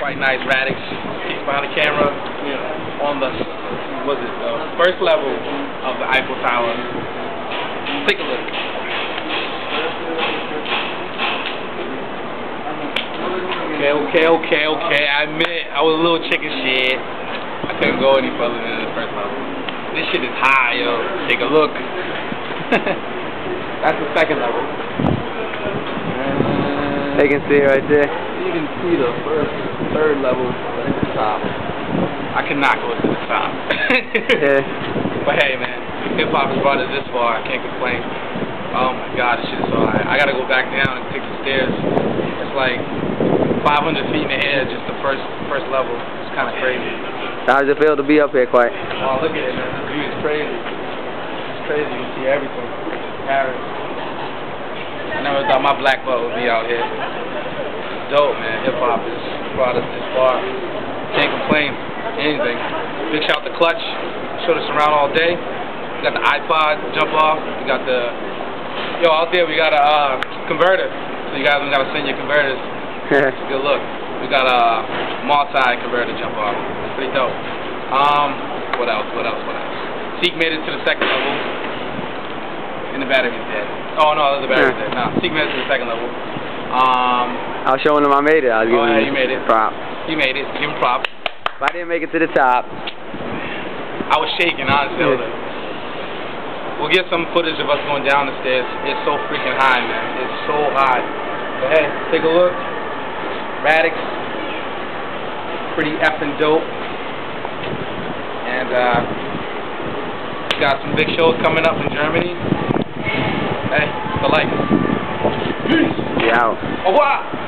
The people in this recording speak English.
Quite Nyce. Radix, he's behind the camera. Yeah. On the, was it the first level of the Eiffel Tower. Take a look. Okay, okay, okay, okay. I admit I was a little chicken shit. I couldn't go any further than the first level. This shit is high, yo. Take a look. That's the second level. And They can see it right there. you can see the first, third level at the top. I cannot go to the top. Yeah. But hey, man, hip hop has brought us this far. I can't complain. Oh my God, this shit is so high. I gotta go back down and take the stairs. It's like 500 feet in the air, just the first first level. It's kind of crazy. How does it feel to be up here, Quite? Wow, oh, look at it, man. The view is crazy. It's crazy. You see everything. Paris. I never thought my black belt would be out here. It's dope, man. Hip hop has brought us this far. Can't complain. Anything. Big shout to Clutch. Showed us around all day. We got the iPod jump off. We got the yo out there. We got a uh, converter. So you guys gotta send your converters. Good look. We got a multi converter jump off. It's pretty dope. Um, what else? What else? What else? Seek made it to the second level. And the battery's dead. Oh no, the battery's dead. No, Seek made it to the second level. Um, I was showing them I made it. I was Oh, yeah, you made it. Prop. he made it. Give him props. If I didn't make it to the top, I was shaking, honestly. Like, we'll get some footage of us going down the stairs. It's so freaking high, man. It's so high. But hey, take a look. Radix. Pretty effing dope. And, uh, got some big shows coming up in Germany. Hey, the light. Peace. yeah. Au revoir.